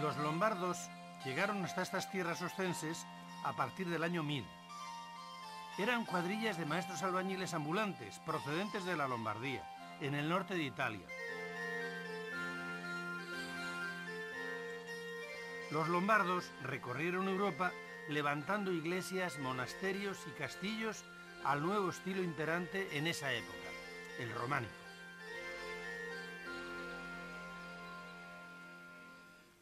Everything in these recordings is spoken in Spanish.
Los lombardos llegaron hasta estas tierras ostenses a partir del año 1000. Eran cuadrillas de maestros albañiles ambulantes procedentes de la Lombardía, en el norte de Italia. Los lombardos recorrieron Europa levantando iglesias, monasterios y castillos al nuevo estilo imperante en esa época, el románico.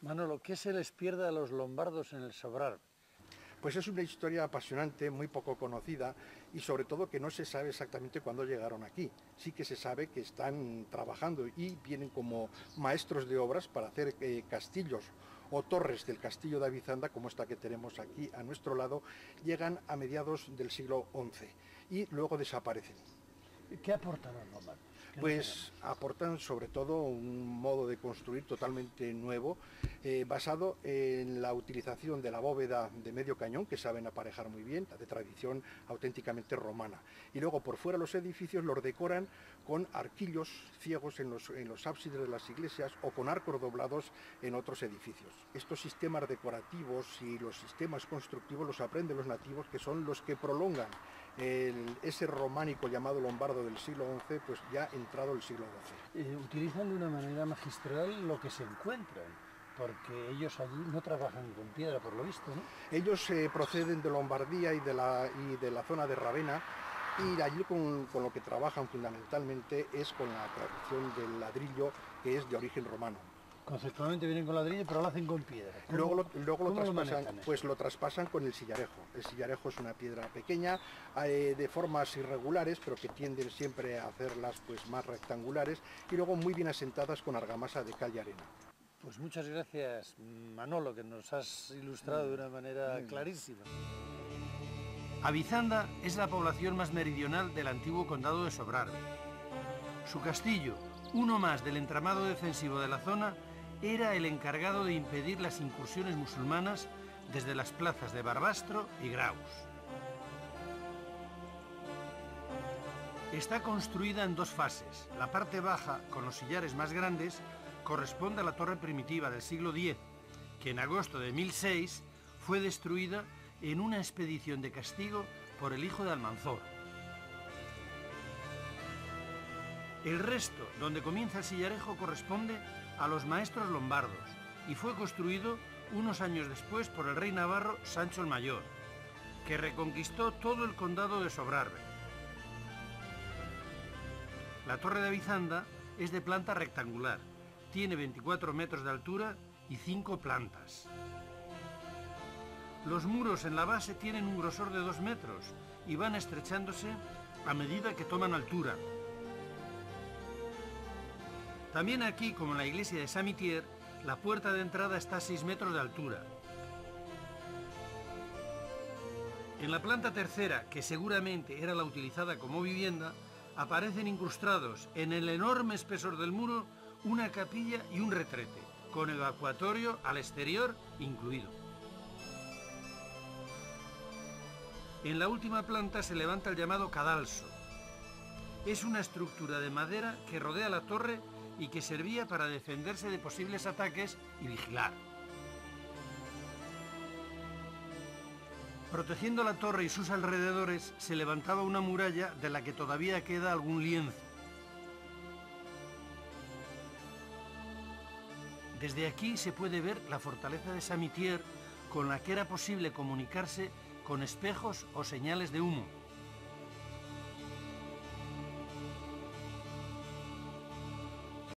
Manolo, ¿qué se les pierde a los lombardos en el Sobrar? Pues es una historia apasionante, muy poco conocida y sobre todo que no se sabe exactamente cuándo llegaron aquí. Sí que se sabe que están trabajando y vienen como maestros de obras para hacer eh, castillos o torres del castillo de Avizanda, como esta que tenemos aquí a nuestro lado, llegan a mediados del siglo XI y luego desaparecen. ¿Qué aportan los lombardos? Pues aportan sobre todo un modo de construir totalmente nuevo, eh, basado en la utilización de la bóveda de medio cañón, que saben aparejar muy bien, de tradición auténticamente romana. Y luego por fuera los edificios los decoran con arquillos ciegos en los, en los ábsides de las iglesias o con arcos doblados en otros edificios. Estos sistemas decorativos y los sistemas constructivos los aprenden los nativos, que son los que prolongan ese románico llamado lombardo del siglo XI, pues ya entrado el siglo XII. Eh, utilizan de una manera magistral lo que se encuentran porque ellos allí no trabajan con piedra, por lo visto, ¿no? Ellos eh, proceden de Lombardía y de, la, y de la zona de Ravenna, y allí con, con, lo que trabajan fundamentalmente es con la tradición del ladrillo, que es de origen romano. Conceptualmente vienen con ladrillo, pero lo hacen con piedra. Luego lo, luego lo traspasan, pues lo traspasan con el sillarejo. El sillarejo es una piedra pequeña, eh, de formas irregulares, pero que tienden siempre a hacerlas pues más rectangulares y luego muy bien asentadas con argamasa de cal y arena. Pues muchas gracias, Manolo, que nos has ilustrado de una manera clarísima. Avizanda es la población más meridional del antiguo condado de Sobrarbe. Su castillo, uno más del entramado defensivo de la zona, era el encargado de impedir las incursiones musulmanas desde las plazas de Barbastro y Graus. Está construida en dos fases. La parte baja, con los sillares más grandes, corresponde a la torre primitiva del siglo X, que en agosto de 1006 fue destruida en una expedición de castigo por el hijo de Almanzor. El resto, donde comienza el sillarejo, corresponde a los maestros lombardos y fue construido unos años después por el rey navarro Sancho el Mayor, que reconquistó todo el condado de Sobrarbe. La torre de Avizanda es de planta rectangular, tiene 24 metros de altura y 5 plantas. Los muros en la base tienen un grosor de 2 metros y van estrechándose a medida que toman altura, también aquí, como en la iglesia de Saint-Mitier, la puerta de entrada está a 6 metros de altura. En la planta tercera, que seguramente era la utilizada como vivienda, aparecen incrustados en el enorme espesor del muro una capilla y un retrete, con evacuatorio al exterior incluido. En la última planta se levanta el llamado cadalso. Es una estructura de madera que rodea la torre y que servía para defenderse de posibles ataques y vigilar. Protegiendo la torre y sus alrededores se levantaba una muralla de la que todavía queda algún lienzo. Desde aquí se puede ver la fortaleza de Samitier con la que era posible comunicarse con espejos o señales de humo.